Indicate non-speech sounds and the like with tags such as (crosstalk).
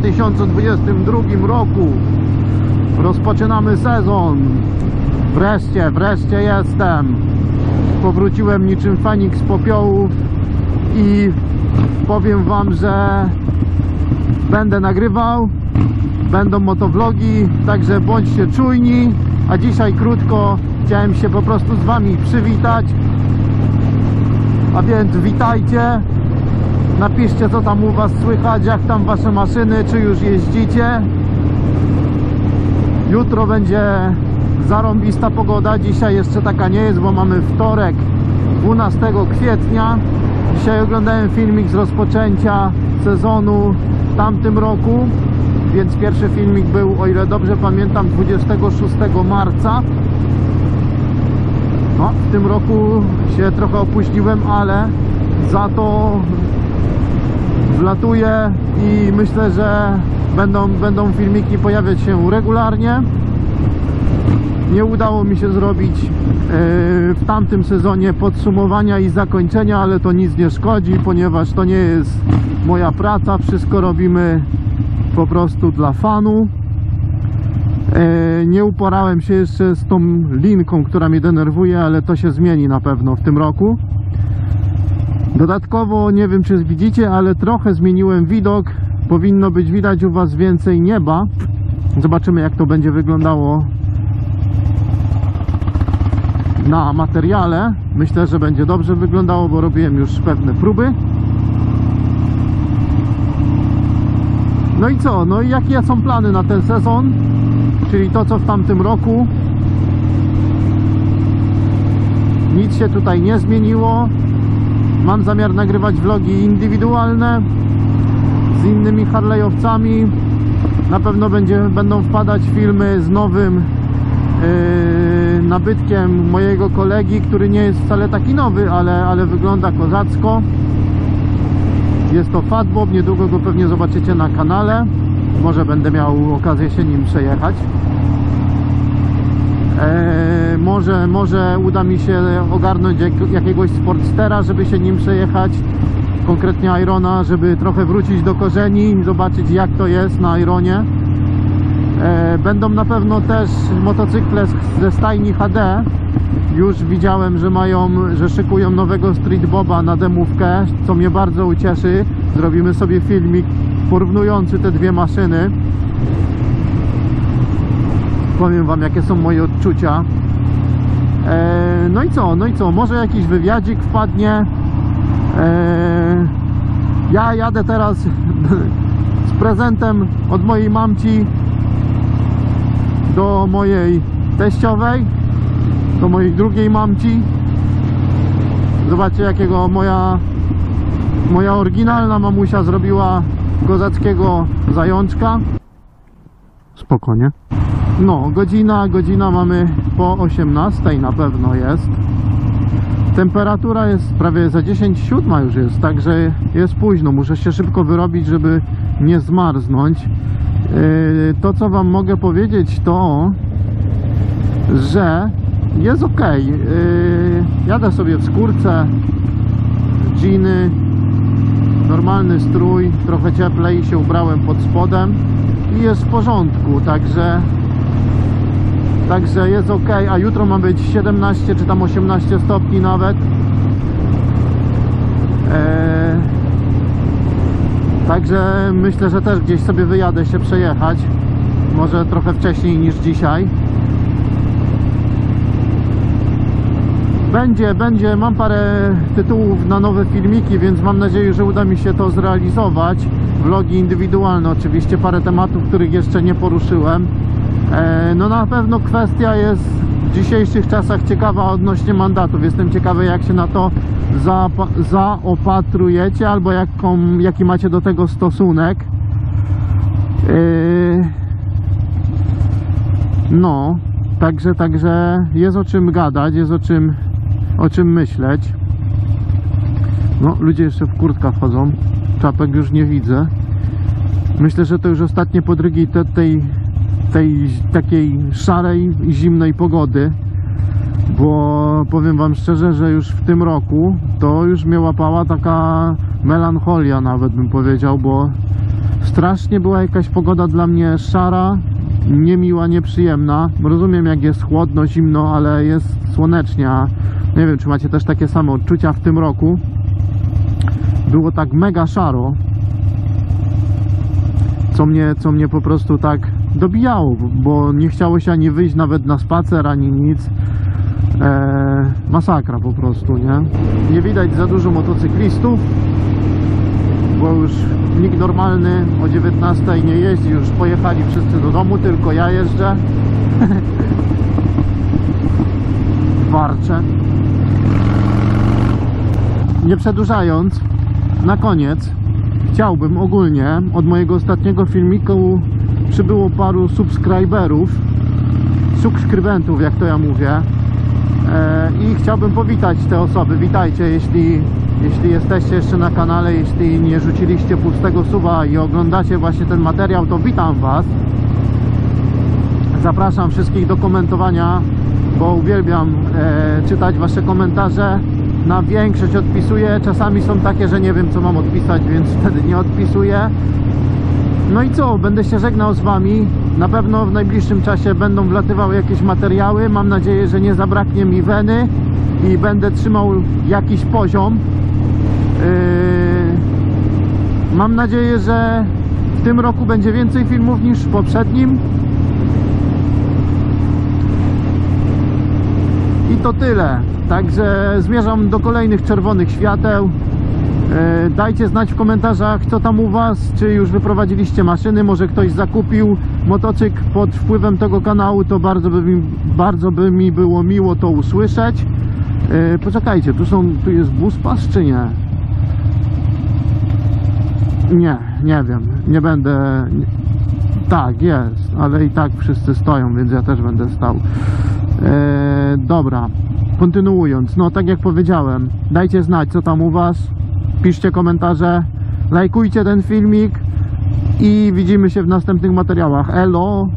2022 roku. Rozpoczynamy sezon. Wreszcie, wreszcie jestem. Powróciłem niczym Feniks z popiołów i powiem Wam, że będę nagrywał, będą motovlogi, także bądźcie czujni. A dzisiaj krótko chciałem się po prostu z Wami przywitać. A więc witajcie. Napiszcie co tam u Was słychać, jak tam Wasze maszyny, czy już jeździcie. Jutro będzie zarąbista pogoda, dzisiaj jeszcze taka nie jest, bo mamy wtorek 12 kwietnia. Dzisiaj oglądałem filmik z rozpoczęcia sezonu w tamtym roku, więc pierwszy filmik był, o ile dobrze pamiętam, 26 marca. No, w tym roku się trochę opóźniłem, ale za to wlatuję i myślę, że będą, będą filmiki pojawiać się regularnie. Nie udało mi się zrobić yy, w tamtym sezonie podsumowania i zakończenia, ale to nic nie szkodzi, ponieważ to nie jest moja praca. Wszystko robimy po prostu dla fanu. Yy, Nie uporałem się jeszcze z tą linką, która mnie denerwuje, ale to się zmieni na pewno w tym roku. Dodatkowo nie wiem czy widzicie, ale trochę zmieniłem widok. Powinno być widać u Was więcej nieba. Zobaczymy jak to będzie wyglądało na materiale. Myślę, że będzie dobrze wyglądało, bo robiłem już pewne próby. No i co? No i jakie są plany na ten sezon? Czyli to co w tamtym roku. Nic się tutaj nie zmieniło. Mam zamiar nagrywać vlogi indywidualne z innymi Harley'owcami. Na pewno będzie, będą wpadać filmy z nowym yy, nabytkiem mojego kolegi, który nie jest wcale taki nowy, ale, ale wygląda kozacko. Jest to Fatbob, niedługo go pewnie zobaczycie na kanale. Może będę miał okazję się nim przejechać. Eee, może, może uda mi się ogarnąć jak, jakiegoś Sportstera, żeby się nim przejechać. Konkretnie Irona, żeby trochę wrócić do korzeni zobaczyć jak to jest na Ironie. Eee, będą na pewno też motocykle ze stajni HD. Już widziałem, że mają, że szykują nowego Street Boba na demówkę, co mnie bardzo ucieszy. Zrobimy sobie filmik porównujący te dwie maszyny powiem wam jakie są moje odczucia. E, no i co, no i co, może jakiś wywiadzik wpadnie. E, ja jadę teraz z prezentem od mojej mamci do mojej teściowej do mojej drugiej mamci. Zobaczcie jakiego moja moja oryginalna mamusia zrobiła kozackiego zajączka. Spokojnie no, godzina, godzina mamy po 18 na pewno jest. Temperatura jest prawie za 10 siódma już jest, także jest późno. Muszę się szybko wyrobić, żeby nie zmarznąć. Yy, To co Wam mogę powiedzieć to, że jest ok. Jadę sobie w skórce, dżiny, normalny strój, trochę cieplej się ubrałem pod spodem i jest w porządku, także Także jest ok, a jutro ma być 17 czy tam 18 stopni nawet. Eee, także myślę, że też gdzieś sobie wyjadę się przejechać. Może trochę wcześniej niż dzisiaj. Będzie, będzie, mam parę tytułów na nowe filmiki, więc mam nadzieję, że uda mi się to zrealizować. Vlogi indywidualne oczywiście, parę tematów, których jeszcze nie poruszyłem. E, No na pewno kwestia jest w dzisiejszych czasach ciekawa odnośnie mandatów. Jestem ciekawy jak się na to zaopatrujecie albo jaką, jaki macie do tego stosunek. E, No, także, także jest o czym gadać, jest o czym, o czym myśleć. No, ludzie jeszcze w kurtkach chodzą. Czapek już nie widzę. Myślę, że to już ostatnie podrygi te, tej, tej takiej szarej i zimnej pogody. Bo powiem Wam szczerze, że już w tym roku to już mnie łapała taka melancholia nawet bym powiedział, bo strasznie była jakaś pogoda dla mnie szara, niemiła, nieprzyjemna. Rozumiem jak jest chłodno, zimno, ale jest słonecznie. Nie wiem, czy macie też takie same odczucia w tym roku. Było tak mega szaro, co mnie, co mnie po prostu tak dobijało, bo- nie chciało się ani wyjść nawet na spacer, ani nic. Eee, masakra po prostu, nie? Nie widać za dużo motocyklistów, bo już nikt normalny o 19 nie jeździ, już pojechali wszyscy do domu, tylko ja jeżdżę. (laughs) Warczę. Nie przedłużając, na koniec chciałbym ogólnie od mojego ostatniego filmiku przybyło paru subskryberów, subskrybentów, jak to ja mówię. E, I chciałbym powitać te osoby. Witajcie, jeśli, jeśli jesteście jeszcze na kanale, jeśli nie rzuciliście pustego suwa i oglądacie właśnie ten materiał, to witam Was. Zapraszam wszystkich do komentowania, bo uwielbiam e, czytać Wasze komentarze. Na większość odpisuję. Czasami są takie, że nie wiem co mam odpisać, więc wtedy nie odpisuję. No i co? Będę się żegnał z Wami. Na pewno w najbliższym czasie będą wlatywały jakieś materiały. Mam nadzieję, że nie zabraknie mi weny i będę trzymał jakiś poziom. Yy, Mam nadzieję, że w tym roku będzie więcej filmów niż w poprzednim. To tyle. Także zmierzam do kolejnych czerwonych świateł. E, Dajcie znać w komentarzach, co tam u Was, czy już wyprowadziliście maszyny, może ktoś zakupił motocykl pod wpływem tego kanału, to bardzo by mi, bardzo by mi było miło to usłyszeć. E, Poczekajcie, tu, są, tu jest bus pas, czy nie? Nie, nie wiem, nie będę... Tak, jest, ale i tak wszyscy stoją, więc ja też będę stał. E, dobra, kontynuując, no tak jak powiedziałem, dajcie znać co tam u Was, piszcie komentarze, lajkujcie ten filmik i widzimy się w następnych materiałach. Elo!